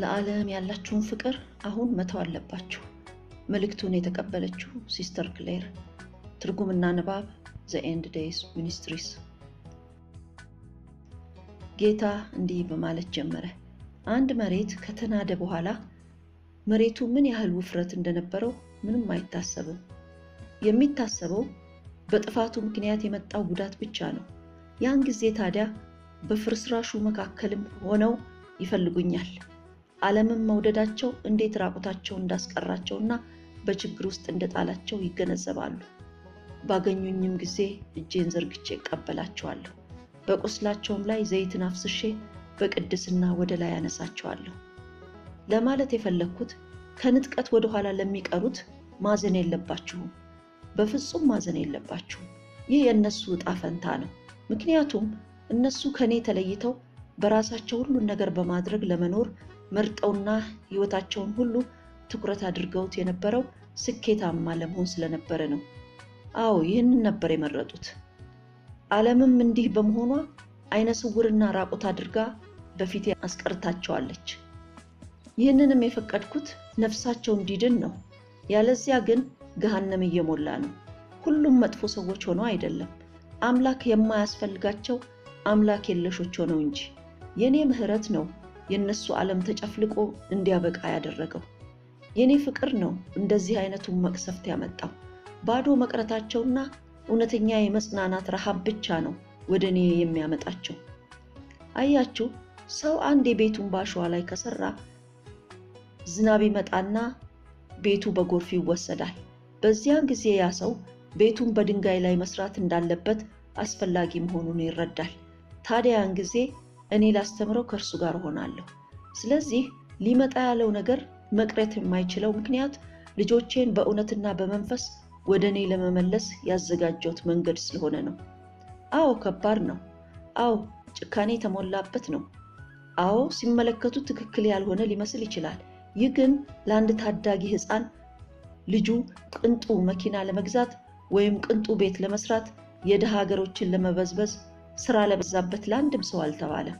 ለዓለም ያላችሁን ፍቅር አሁን መተው አለባችሁ። መልእክቱን የተቀበለችው sister ክሌር። ትርጉምና ንባብ The End Days Ministries። ጌታ እንዲህ በማለት ጀመረ። አንድ መሬት ከተናደ በኋላ መሬቱ ምን ያህል ውፍረት እንደነበረው ምንም አይታሰብም። የሚታሰበው በጥፋቱ ምክንያት የመጣው ጉዳት ብቻ ነው። ያን ጊዜ ታዲያ በፍርስራሹ መካከልም ሆነው ይፈልጉኛል። ዓለምን መውደዳቸው እንዴት ራቁታቸው እንዳስቀራቸውና በችግር ውስጥ እንደጣላቸው ይገነዘባሉ። ባገኙኝም ጊዜ እጄን ዘርግቼ እቀበላቸዋለሁ። በቁስላቸውም ላይ ዘይትን አፍስሼ በቅድስና ወደ ላይ ያነሳቸዋለሁ። ለማለት የፈለግኩት ከንጥቀት ወደ ኋላ ለሚቀሩት ማዘን የለባችሁም። በፍጹም ማዘን የለባችሁም። ይህ የእነሱ ዕጣ ፈንታ ነው። ምክንያቱም እነሱ ከእኔ ተለይተው በራሳቸው ሁሉን ነገር በማድረግ ለመኖር መርጠውና ሕይወታቸውን ሁሉ ትኩረት አድርገውት የነበረው ስኬታማ ለመሆን ስለነበረ ነው። አዎ ይህንን ነበር የመረጡት። ዓለምም እንዲህ በመሆኗ አይነ ስውርና ራቁት አድርጋ በፊቴ አስቀርታቸዋለች። ይህንንም የፈቀድኩት ነፍሳቸው እንዲድን ነው። ያለዚያ ግን ገሃነም እየሞላ ነው። ሁሉም መጥፎ ሰዎች ሆነው አይደለም፣ አምላክ የማያስፈልጋቸው አምላክ የለሾች ሆነው እንጂ። የኔ ምሕረት ነው የእነሱ ዓለም ተጨፍልቆ እንዲያበቃ ያደረገው። የኔ ፍቅር ነው እንደዚህ አይነቱን መቅሰፍት ያመጣው። ባዶ መቅረታቸውና እውነተኛ የመጽናናት ረሃብ ብቻ ነው ወደ እኔ የሚያመጣቸው። አያችሁ፣ ሰው አንድ የቤቱን ባሸዋ ላይ ከሰራ ዝናብ ይመጣና ቤቱ በጎርፍ ይወሰዳል። በዚያን ጊዜ ያ ሰው ቤቱን በድንጋይ ላይ መስራት እንዳለበት አስፈላጊ መሆኑን ይረዳል። ታዲያ ያን ጊዜ እኔ ላስተምረው ከእርሱ ጋር እሆናለሁ። ስለዚህ ሊመጣ ያለው ነገር መቅረት የማይችለው ምክንያት ልጆቼን በእውነትና በመንፈስ ወደ እኔ ለመመለስ ያዘጋጀሁት መንገድ ስለሆነ ነው። አዎ ከባድ ነው። አዎ ጭካኔ የተሞላበት ነው። አዎ ሲመለከቱ ትክክል ያልሆነ ሊመስል ይችላል። ይህ ግን ለአንድ ታዳጊ ሕፃን ልጁ ቅንጡ መኪና ለመግዛት ወይም ቅንጡ ቤት ለመስራት የድሃ ሀገሮችን ለመበዝበዝ ስራ ለበዛበት ለአንድም ሰው አልተባለም።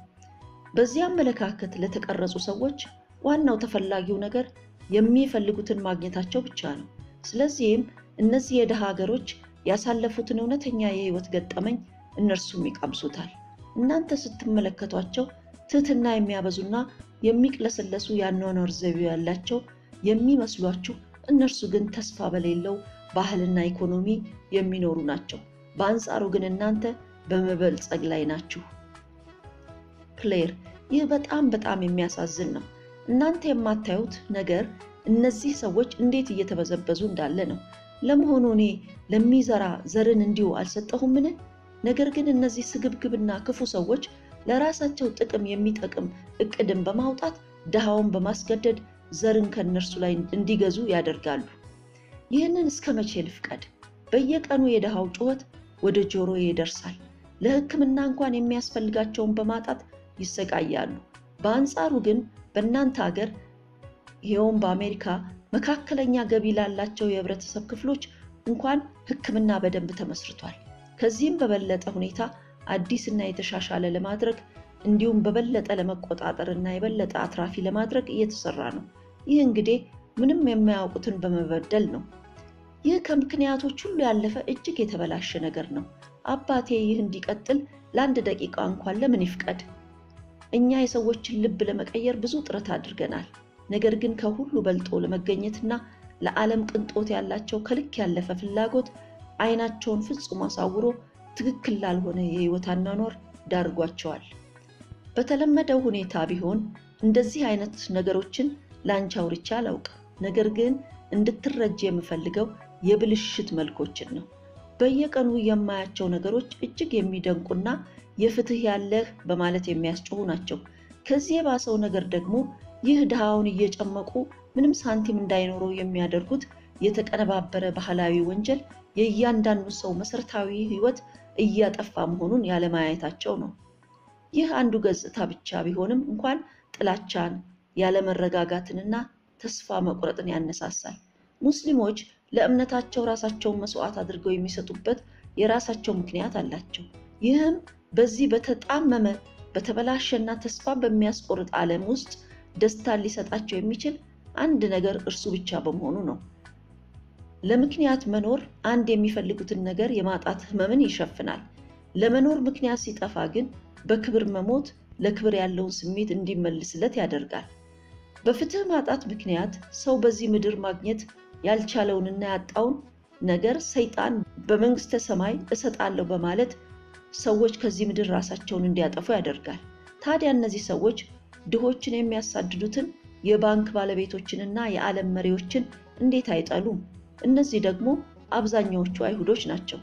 በዚህ አመለካከት ለተቀረጹ ሰዎች ዋናው ተፈላጊው ነገር የሚፈልጉትን ማግኘታቸው ብቻ ነው። ስለዚህም እነዚህ የድሃ ሀገሮች ያሳለፉትን እውነተኛ የህይወት ገጠመኝ እነርሱም ይቀምሱታል። እናንተ ስትመለከቷቸው ትህትና የሚያበዙና የሚቅለሰለሱ የአኗኗር ዘይቤ ያላቸው የሚመስሏችሁ፣ እነርሱ ግን ተስፋ በሌለው ባህልና ኢኮኖሚ የሚኖሩ ናቸው። በአንጻሩ ግን እናንተ በመበልጸግ ላይ ናችሁ። ክሌር፣ ይህ በጣም በጣም የሚያሳዝን ነው። እናንተ የማታዩት ነገር እነዚህ ሰዎች እንዴት እየተበዘበዙ እንዳለ ነው። ለመሆኑ እኔ ለሚዘራ ዘርን እንዲሁ አልሰጠሁምን? ነገር ግን እነዚህ ስግብግብና ክፉ ሰዎች ለራሳቸው ጥቅም የሚጠቅም እቅድን በማውጣት ድሃውን በማስገደድ ዘርን ከእነርሱ ላይ እንዲገዙ ያደርጋሉ። ይህንን እስከ መቼ ልፍቀድ? በየቀኑ የድሃው ጩኸት ወደ ጆሮዬ ይደርሳል። ለሕክምና እንኳን የሚያስፈልጋቸውን በማጣት ይሰቃያሉ። በአንጻሩ ግን በእናንተ ሀገር ይኸውም በአሜሪካ መካከለኛ ገቢ ላላቸው የህብረተሰብ ክፍሎች እንኳን ሕክምና በደንብ ተመስርቷል። ከዚህም በበለጠ ሁኔታ አዲስና የተሻሻለ ለማድረግ እንዲሁም በበለጠ ለመቆጣጠር እና የበለጠ አትራፊ ለማድረግ እየተሰራ ነው። ይህ እንግዲህ ምንም የማያውቁትን በመበደል ነው። ይህ ከምክንያቶች ሁሉ ያለፈ እጅግ የተበላሸ ነገር ነው። አባቴ ይህ እንዲቀጥል ለአንድ ደቂቃ እንኳን ለምን ይፍቀድ? እኛ የሰዎችን ልብ ለመቀየር ብዙ ጥረት አድርገናል። ነገር ግን ከሁሉ በልጦ ለመገኘትና ለዓለም ቅንጦት ያላቸው ከልክ ያለፈ ፍላጎት አይናቸውን ፍጹም አሳውሮ ትክክል ላልሆነ የህይወት አኗኗር ዳርጓቸዋል። በተለመደው ሁኔታ ቢሆን እንደዚህ አይነት ነገሮችን ላንቺ አውርቼ አላውቅ። ነገር ግን እንድትረጅ የምፈልገው የብልሽት መልኮችን ነው። በየቀኑ የማያቸው ነገሮች እጅግ የሚደንቁና የፍትህ ያለህ በማለት የሚያስጮሁ ናቸው። ከዚህ የባሰው ነገር ደግሞ ይህ ድሃውን እየጨመቁ ምንም ሳንቲም እንዳይኖረው የሚያደርጉት የተቀነባበረ ባህላዊ ወንጀል የእያንዳንዱ ሰው መሰረታዊ ህይወት እያጠፋ መሆኑን ያለማየታቸው ነው። ይህ አንዱ ገጽታ ብቻ ቢሆንም እንኳን ጥላቻን፣ ያለመረጋጋትንና ተስፋ መቁረጥን ያነሳሳል። ሙስሊሞች ለእምነታቸው ራሳቸውን መስዋዕት አድርገው የሚሰጡበት የራሳቸው ምክንያት አላቸው። ይህም በዚህ በተጣመመ በተበላሸና ተስፋ በሚያስቆርጥ ዓለም ውስጥ ደስታን ሊሰጣቸው የሚችል አንድ ነገር እርሱ ብቻ በመሆኑ ነው። ለምክንያት መኖር አንድ የሚፈልጉትን ነገር የማጣት ህመምን ይሸፍናል። ለመኖር ምክንያት ሲጠፋ ግን በክብር መሞት ለክብር ያለውን ስሜት እንዲመልስለት ያደርጋል። በፍትህ ማጣት ምክንያት ሰው በዚህ ምድር ማግኘት ያልቻለውንና ያጣውን ነገር ሰይጣን በመንግስተ ሰማይ እሰጣለሁ በማለት ሰዎች ከዚህ ምድር ራሳቸውን እንዲያጠፉ ያደርጋል። ታዲያ እነዚህ ሰዎች ድሆችን የሚያሳድዱትን የባንክ ባለቤቶችንና የዓለም መሪዎችን እንዴት አይጠሉም? እነዚህ ደግሞ አብዛኛዎቹ አይሁዶች ናቸው።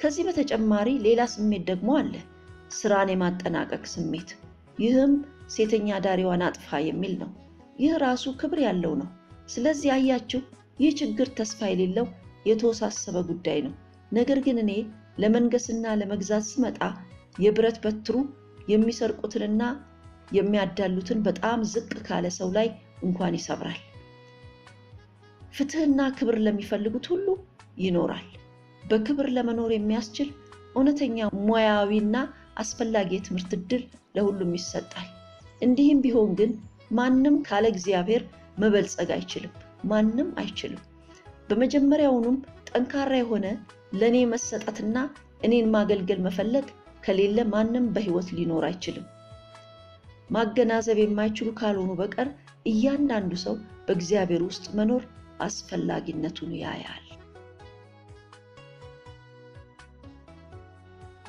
ከዚህ በተጨማሪ ሌላ ስሜት ደግሞ አለ፣ ስራን የማጠናቀቅ ስሜት። ይህም ሴተኛ ዳሪዋን አጥፋ የሚል ነው። ይህ ራሱ ክብር ያለው ነው። ስለዚህ አያችሁ፣ ይህ ችግር ተስፋ የሌለው የተወሳሰበ ጉዳይ ነው። ነገር ግን እኔ ለመንገስና ለመግዛት ስመጣ የብረት በትሩ የሚሰርቁትንና የሚያዳሉትን በጣም ዝቅ ካለ ሰው ላይ እንኳን ይሰብራል። ፍትህና ክብር ለሚፈልጉት ሁሉ ይኖራል። በክብር ለመኖር የሚያስችል እውነተኛ ሙያዊና አስፈላጊ የትምህርት ዕድል ለሁሉም ይሰጣል። እንዲህም ቢሆን ግን ማንም ካለ እግዚአብሔር መበልጸግ አይችልም። ማንም አይችልም። በመጀመሪያውኑም ጠንካራ የሆነ ለእኔ መሰጠትና እኔን ማገልገል መፈለግ ከሌለ ማንም በሕይወት ሊኖር አይችልም። ማገናዘብ የማይችሉ ካልሆኑ በቀር እያንዳንዱ ሰው በእግዚአብሔር ውስጥ መኖር አስፈላጊነቱን ያያል።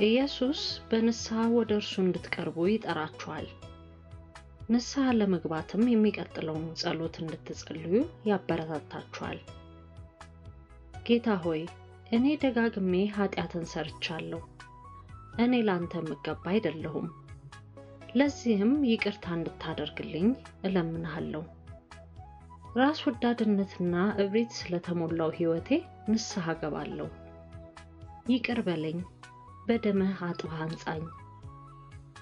ኢየሱስ በንስሐ ወደ እርሱ እንድትቀርቡ ይጠራችኋል። ንስሐ ለመግባትም የሚቀጥለውን ጸሎት እንድትጸልዩ ያበረታታችኋል። ጌታ ሆይ እኔ ደጋግሜ ኃጢአትን ሰርቻለሁ። እኔ ላንተ የምገባ አይደለሁም። ለዚህም ይቅርታ እንድታደርግልኝ እለምንሃለሁ። ራስ ወዳድነትና እብሪት ስለተሞላው ሕይወቴ ንስሐ ገባለሁ። ይቅር በለኝ፣ በደምህ አጥበህ አንጻኝ።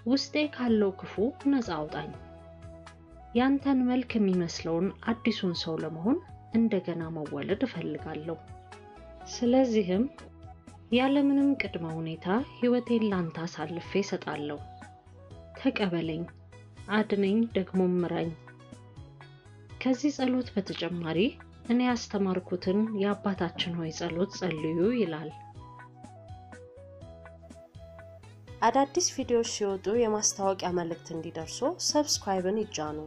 ውስጤ ካለው ክፉ ነፃ አውጣኝ። ያንተን መልክ የሚመስለውን አዲሱን ሰው ለመሆን እንደገና መወለድ እፈልጋለሁ። ስለዚህም ያለምንም ቅድመ ሁኔታ ሕይወቴን ላንተ አሳልፌ እሰጣለሁ። ተቀበለኝ፣ አድነኝ፣ ደግሞ ምራኝ። ከዚህ ጸሎት በተጨማሪ እኔ ያስተማርኩትን የአባታችን ሆይ ጸሎት ጸልዩ ይላል። አዳዲስ ቪዲዮዎች ሲወጡ የማስታወቂያ መልእክት እንዲደርሱ subscribe ን ይጫኑ።